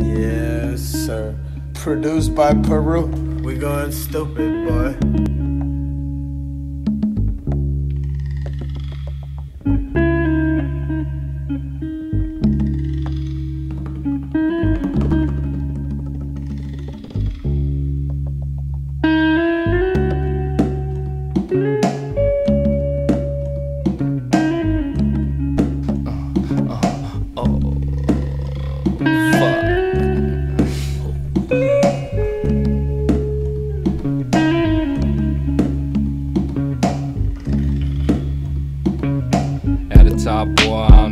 Yes, sir. Produced by Peru. We going stupid, boy. At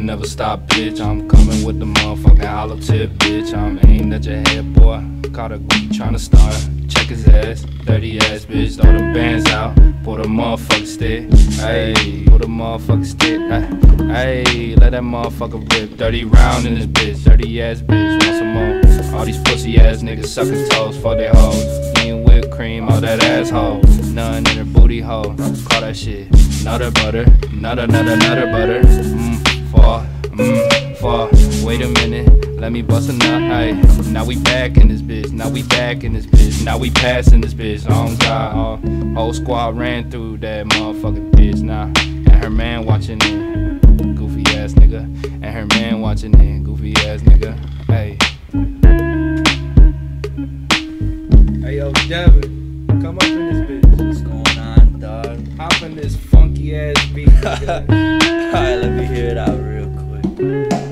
never stop, bitch. I'm coming with the motherfucking hollow tip, bitch. I'm aimed at your head, boy. Caught a goofy tryna start. Check his ass, dirty ass bitch. Throw the bands out, pull the motherfucking stick. Hey, pull the motherfucking stick. Hey, let that motherfucker rip. Dirty round in this bitch, dirty ass bitch. Want some more? All these pussy ass niggas sucking toes for their hoes. Lean whipped cream, all that asshole. None in her booty hole. Call that shit nutter butter, nutter nutter nutter butter. Let me bust a nut. Ay, now we back in this bitch. Now we back in this bitch. Now we passing this bitch. Oh God, all whole squad ran through that motherfucking bitch. Now and her man watching it, goofy ass nigga. And her man watching it, goofy ass nigga. Hey. Hey yo, Devin, come up in this bitch. What's going on, dog? Hop in this funky ass beat. nigga. Alright, let me hear it out real quick.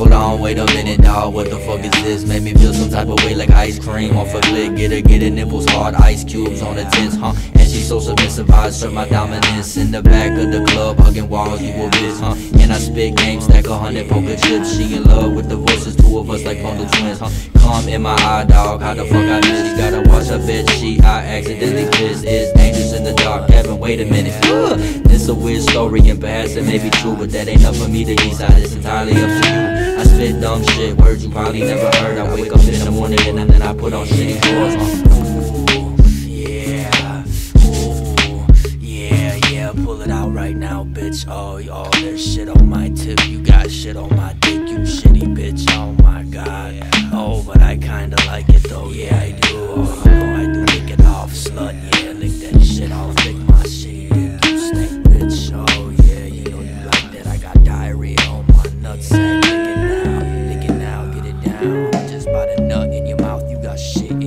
Hold on, wait a minute, dawg. What the fuck is this? Made me feel some type of way like ice cream off a lick. Get her, get her nipples hard, ice cubes on the tits, huh? And she so submissive, I assert my dominance in the back of the club, hugging walls, you a bitch, huh? And I spit game, stack a hundred poker chips. She in love with the voices, two of us like bundle twins, huh? Come in my eye, dog. How the fuck I miss? She gotta watch her bed she, I accidentally kissed. It's dangerous in the dark. Kevin, wait a minute. Ugh. It's a weird story, and perhaps it may be true, but that ain't enough for me to decide. It's entirely up to you. Spit dumb shit, words you probably never heard. I wake up in the morning and then I put on shitty clothes. Ooh, yeah, ooh, yeah, yeah. Pull it out right now, bitch. Oh, oh, there's shit on my tip. You got shit on my dick, you shitty bitch. Oh my god. Oh, but I kinda nut in your mouth, you got shit.